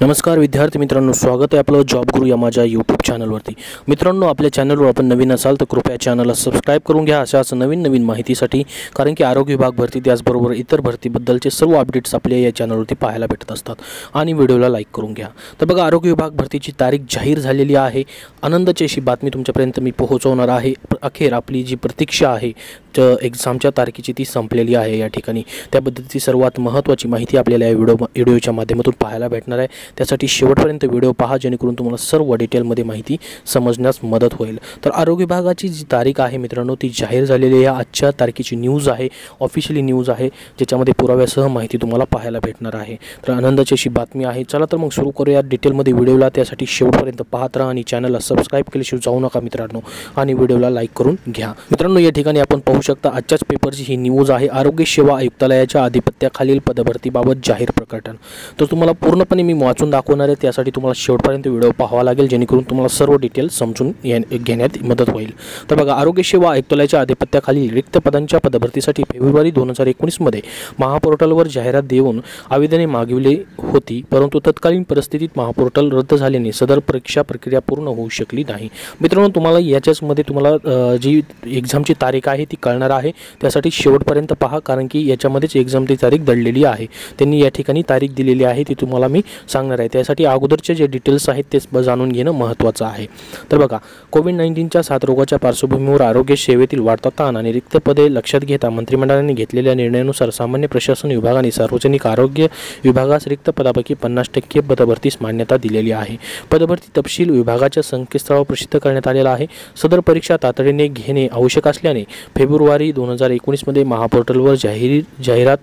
नमस्कार विद्यार्थी मित्रांनो स्वागत आहे आपलं जॉब गुरु या माझ्या यूट्यूब चॅनलवरती मित्रांनो आपल्या चॅनलवर आपण नवीन असाल तर कृपया चॅनलला सबस्क्राईब करून घ्या अशाच नवीन नवीन माहितीसाठी कारण की आरोग्य विभाग भरती त्याचबरोबर इतर भरतीबद्दलचे सर्व अपडेट्स आपल्या या चॅनलवरती पाहायला भेटत असतात. आणि व्हिडिओला लाईक करून घ्या. तर बघा आरोग्य विभाग भरतीची तारीख जाहीर झालेली आहे. आनंदाची अशी बातमी तुमच्यापर्यंत मी पोहोचवणार आहे. अखेर आपली जी प्रतीक्षा आहे एक्झामच्या तारखेची ती संपलेली आहे या ठिकाणी. त्याबद्दलची सर्वात महत्त्वाची माहिती आपल्याला या व्हिडिओ व्हिडिओच्या माध्यमातून पाहायला भेटणार आहे. त्यासाठी शेवटपर्यंत व्हिडिओ पहा जेणेकरून तुम्हाला सर्व डिटेलमध्ये माहिती समजण्यास मदत होईल. तर आरोग्य विभागाची जी तारीख आहे मित्रांनो ती जाहीर झालेली आहे. आजच्या तारखेची न्यूज आहे ऑफिशियली न्यूज आहे ज्याच्यामध्ये पुराव्यासह माहिती तुम्हाला पाहायला भेटणार आहे. तर आनंदाची अशी बातमी आहे. चला तर मग सुरू करूया डिटेलमध्ये व्हिडिओला. त्यासाठी शेवटपर्यंत पाहत राहा आणि चॅनलला सबस्क्राईब केल्याशिवाय जाऊ नका मित्रांनो. आणि व्हिडिओला लाईक करून घ्या. मित्रांनो या ठिकाणी आपण पाहू शकता आजच्याच पेपरची ही न्यूज आहे. आरोग्य सेवा आयुक्तालयाच्या आधिपत्याखालील पदभरतीबाबत जाहीर प्रकटन. तर तुम्हाला पूर्णपणे मी वाचून दाखवणार आहे. त्यासाठी तुम्हाला शेवटपर्यंत व्हिडिओ पाहावा लागेल जेणेकरून तुम्हाला सर्व डिटेल समजून घेण्यात मदत होईल. तर बघा आरोग्यसेवा आयुक्तालयाच्या आधिपत्याखालील रिक्त पदांच्या पदभरतीसाठी फेब्रुवारी दोन हजार एकोणीसमध्ये महापोर्टलवर जाहिरात देऊन आवेदने मागविली होती परंतु तत्कालीन परिस्थितीत महापोर्टल रद्द झाल्याने सदर परीक्षा प्रक्रिया पूर्ण होऊ शकली नाही. मित्रांनो तुम्हाला याच्याचमध्ये तुम्हाला जी एक्झामची तारीख आहे ती कळणार आहे. त्यासाठी शेवटपर्यंत पहा कारण की याच्यामध्येच एक्झामची तारीख दडलेली आहे. त्यांनी या ठिकाणी तारीख दिलेली आहे ती तुम्हाला मी सांग सांगणार आहे. त्यासाठी अगोदरचे जे डिटेल्स आहेत ते जाणून घेणं महत्त्वाचं आहे. तर बघा कोविड नाईन्टीनच्या साथरोगाच्या पार्श्वभूमीवर आरोग्य सेवेतील वाढता ताण आणि रिक्त पदे लक्षात घेता मंत्रिमंडळाने घेतलेल्या निर्णयानुसार सामान्य प्रशासन विभागाने सार्वजनिक आरोग्य विभागास रिक्त पदापैकी पन्नास टक्के पदभरतीस मान्यता दिलेली आहे. पदभरती तपशील विभागाच्या संकेतस्थळावर प्रसिद्ध करण्यात आलेला आहे. सदर परीक्षा तातडीने घेणे आवश्यक असल्याने फेब्रुवारी दोन हजार एकोणीसमध्ये महापोर्टलवर जाहीर जाहिरात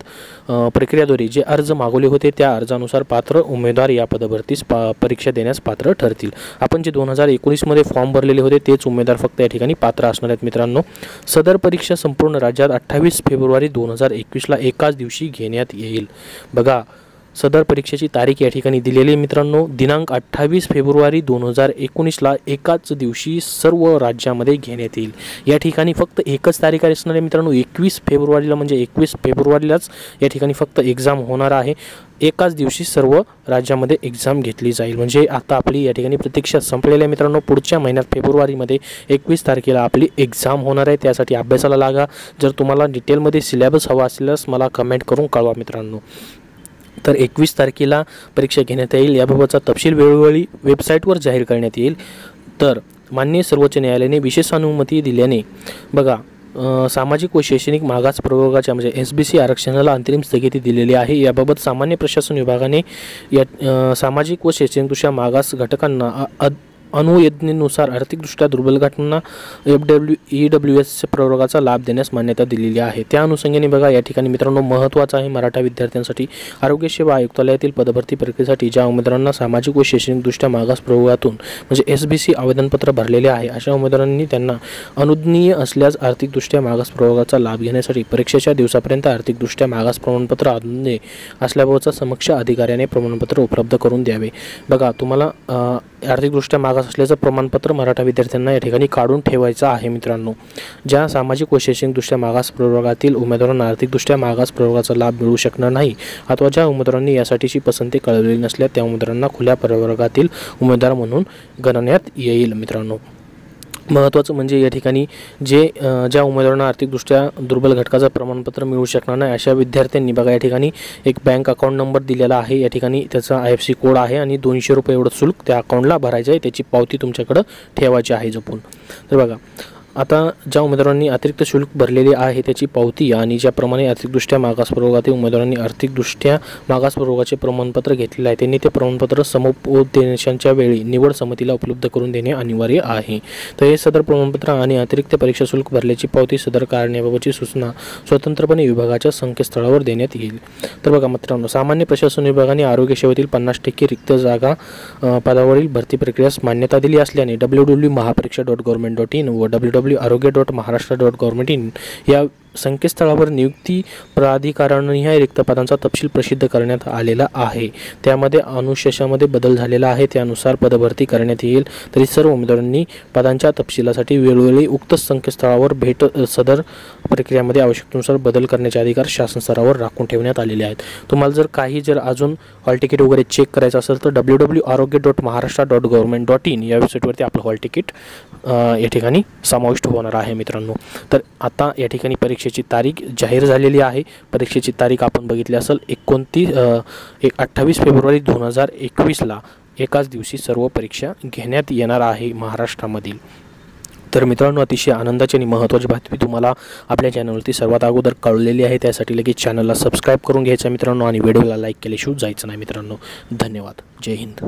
प्रक्रियाद्वारे प्रक्रियेद्वारे जे अर्ज मागवले होते त्या अर्जानुसार पात्र उमेदवार या पदभरतीस पा परीक्षा देण्यास पात्र ठरतील. आपण जे दोन हजार एकोणीसमध्ये फॉर्म भरलेले होते तेच उमेदवार फक्त या ठिकाणी पात्र असणार आहेत मित्रांनो. सदर परीक्षा संपूर्ण राज्यात अठ्ठावीस फेब्रुवारी दोन हजार एकवीसला एकाच दिवशी घेण्यात येईल. बघा सदर परीक्षेची तारीख या ठिकाणी दिलेली आहे. मित्रांनो दिनांक अठ्ठावीस फेब्रुवारी दोन हजार एकोणीसला एकाच दिवशी सर्व राज्यामध्ये घेण्यात येईल. या ठिकाणी फक्त एकच तारीख असणार आहे मित्रांनो एकवीस फेब्रुवारीला म्हणजे एकवीस फेब्रुवारीलाच या ठिकाणी फक्त एक्झाम होणार आहे. एकाच दिवशी सर्व राज्यामध्ये एक्झाम घेतली जाईल. म्हणजे आता आपली या ठिकाणी प्रतीक्षा संपलेली आहे मित्रांनो. पुढच्या महिन्यात फेब्रुवारीमध्ये एकवीस तारखेला आपली एक्झाम होणार आहे. त्यासाठी अभ्यासाला लागा. जर तुम्हाला डिटेलमध्ये सिलेबस हवा असल्यास मला कमेंट करून कळवा मित्रांनो. तर एकवीस तारखेला परीक्षा घेण्यात येईल. याबाबतचा तपशील वेळोवेळी वेबसाईटवर जाहीर करण्यात येईल. तर माननीय सर्वोच्च न्यायालयाने विशेष अनुमती दिल्याने बघा सामाजिक व शैक्षणिक मागास प्रवर्गाच्या म्हणजे एस बी सी आरक्षणाला अंतरिम स्थगिती दिलेली आहे. याबाबत सामान्य प्रशासन विभागाने या सामाजिक व शैक्षणिकदृष्ट्या मागास घटकांना अ- अणुयज्ञेनुसार आर्थिकदृष्ट्या दुर्बल घटना F W E W S प्रवर्गाचा लाभ देण्यास मान्यता दिलेली आहे. त्या अनुषंगाने बघा या ठिकाणी मित्रांनो महत्त्वाचं आहे मराठा विद्यार्थ्यांसाठी. आरोग्यसेवा आयुक्तालयातील पदभरती प्रक्रियेसाठी ज्या उमेदवारांना सामाजिक व शैक्षणिकदृष्ट्या मागास प्रवर्गातून म्हणजे एस बी सी आवेदनपत्र भरलेले आहे अशा उमेदवारांनी त्यांना अनुज्ञीय असल्यास आर्थिकदृष्ट्या मागास प्रवर्गाचा लाभ घेण्यासाठी परीक्षेच्या दिवसापर्यंत आर्थिकदृष्ट्या मागास प्रमाणपत्र अनुज्ञेय असल्याबाबतचा समक्ष अधिकाऱ्याने प्रमाणपत्र उपलब्ध करून द्यावे. बघा तुम्हाला आर्थिकदृष्ट्या मागास असल्याचं प्रमाणपत्र मराठा विद्यार्थ्यांना या ठिकाणी काढून ठेवायचं आहे मित्रांनो. ज्या सामाजिक व शैक्षणिकदृष्ट्या मागास प्रवर्गातील उमेदवारांना आर्थिकदृष्ट्या मागास प्रवर्गाचा लाभ मिळू शकणार नाही अथवा ज्या उमेदवारांनी यासाठीची पसंती कळवलेली नसल्या त्या उमेदवारांना खुल्या प्रवर्गातील उमेदवार म्हणून गणण्यात येईल मित्रांनो. महत्त्वाचं म्हणजे या ठिकाणी जे ज्या उमेदवारांना आर्थिकदृष्ट्या दुर्बल घटकाचं प्रमाणपत्र मिळू शकणार नाही अशा विद्यार्थ्यांनी बघा या ठिकाणी एक बँक अकाउंट नंबर दिलेला आहे या ठिकाणी त्याचा आय एफ सी कोड आहे आणि दोनशे रुपये एवढं शुल्क त्या अकाउंटला भरायचं आहे त्याची पावती तुमच्याकडं ठेवायची आहे जपून. तर बघा आता ज्या उमेदवारांनी अतिरिक्त शुल्क भरलेले आहे त्याची पावती आणि ज्याप्रमाणे आर्थिकदृष्ट्या मागास प्रवर्गातील उमेदवारांनी आर्थिकदृष्ट्या मागास प्रवर्गाचे प्रमाणपत्र घेतलेले आहे त्यांनी ते प्रमाणपत्र समुपदेशांच्या वेळी निवड समितीला उपलब्ध करून देणे अनिवार्य आहे. तर हे सदर प्रमाणपत्र आणि अतिरिक्त परीक्षा शुल्क भरल्याची पावती सदर करण्याबाबतची सूचना स्वतंत्रपणे विभागाच्या संकेतस्थळावर देण्यात येईल. तर बघा मित्रांनो सामान्य प्रशासन विभागाने आरोग्य सेवेतील पन्नास टक्के रिक्त जागा पदावरील भरती प्रक्रियास मान्यता दिली असल्याने W W Mahapariksha dot government dot in व W W Arogya dot Maharashtra dot government in या संकेतस्थळावर नियुक्ती प्राधिकरणानिहाय रिक्त पदांचा तपशील प्रसिद्ध करण्यात आलेला आहे. त्यामध्ये अनुशेषामध्ये बदल झालेला आहे. त्यानुसार पदभरती करण्यात येईल. तरी सर्व उमेदवारांनी पदांच्या तपशिलासाठी वेळोवेळी उक्त संकेतस्थळावर भेट सदर प्रक्रियामध्ये आवश्यकतेनुसार बदल करण्याचे अधिकार शासन स्तरावर राखून ठेवण्यात आलेले आहेत. तुम्हाला जर काही जर अजून हॉल तिकीट वगैरे चेक करायचं असेल तर W W Arogya dot Maharashtra dot government dot in या वेबसाईटवरती आपलं हॉल तिकीट या ठिकाणी समाविष्ट होणार आहे मित्रांनो. तर आता या ठिकाणी परीक्षा परीक्षेची तारीख जाहीर झालेली आहे. परीक्षेची तारीख आपण बघितली असेल एकोणतीस एक अठ्ठावीस फेब्रुवारी दोन हजार एकवीसला एकाच दिवशी सर्व परीक्षा घेण्यात येणार आहे महाराष्ट्रामधील. तर मित्रांनो अतिशय आनंदाची आणि महत्त्वाची बातमी तुम्हाला आपल्या चॅनलवरती सर्वात अगोदर कळलेली आहे. त्यासाठी लगेच चॅनलला सबस्क्राईब करून घ्यायचं मित्रांनो आणि व्हिडिओला लाईक केल्याशिवाय जायचं नाही मित्रांनो. धन्यवाद. जय हिंद.